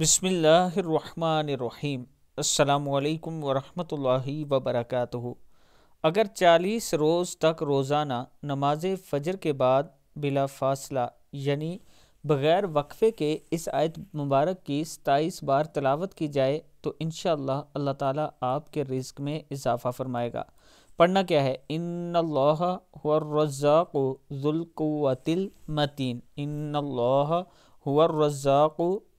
बिसमीम अल्लाम वरहमतुल्लाहि वबरकातुहू। अगर चालीस रोज़ तक रोज़ाना नमाज़ फ़जर के बाद बिला फासला, यानी बग़ैर वक्फ़े के इस आयत मुबारक की सताईस बार तलावत की जाए तो इन अल्लाह ताला आपके रिस्क में इजाफ़ा फरमाएगा। पढ़ना क्या है? इन रज़ाक़ुल मतीन। इन